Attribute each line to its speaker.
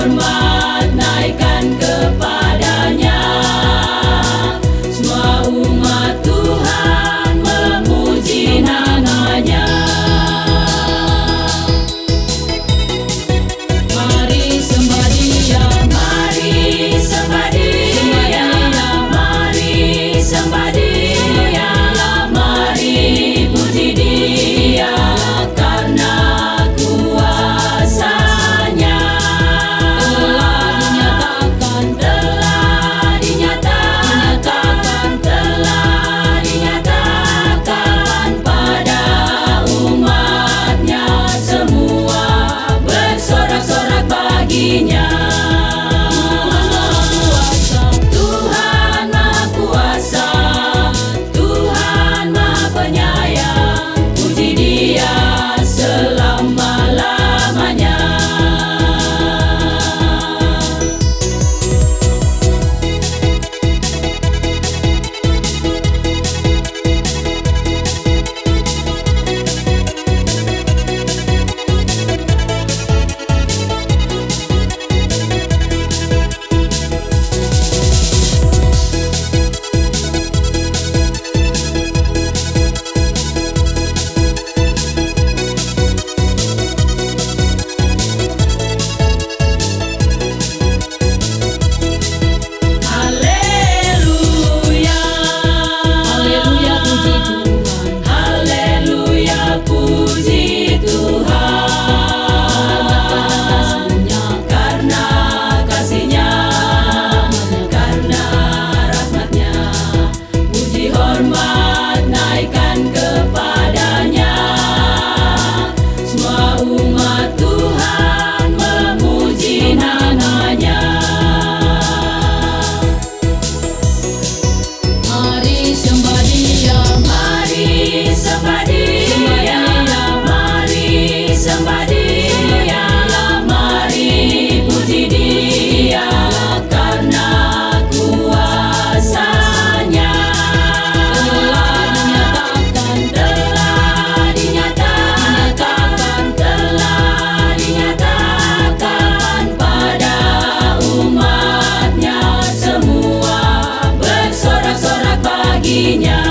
Speaker 1: normal. niña.